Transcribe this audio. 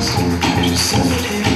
Just